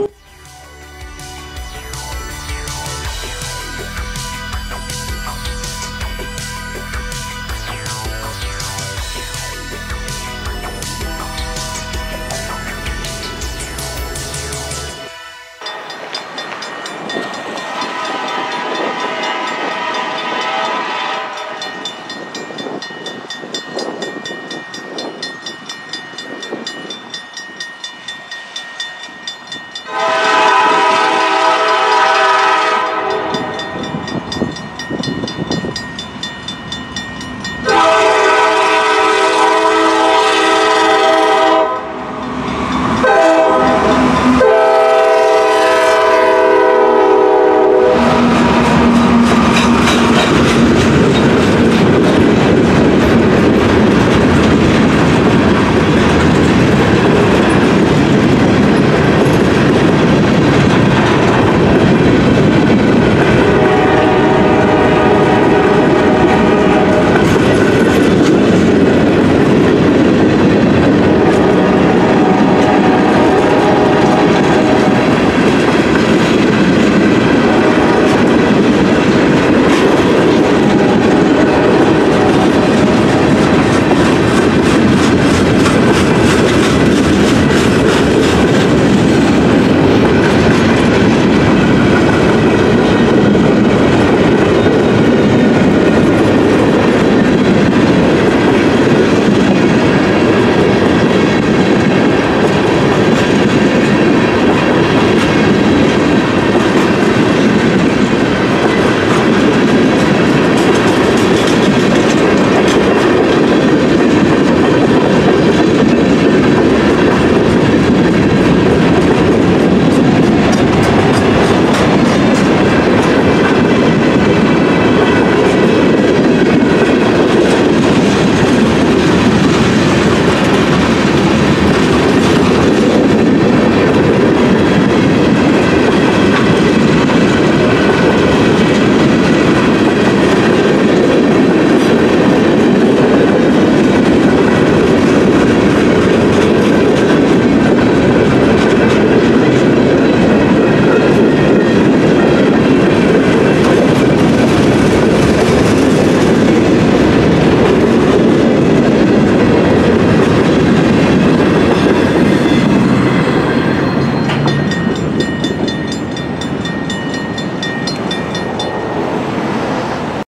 you.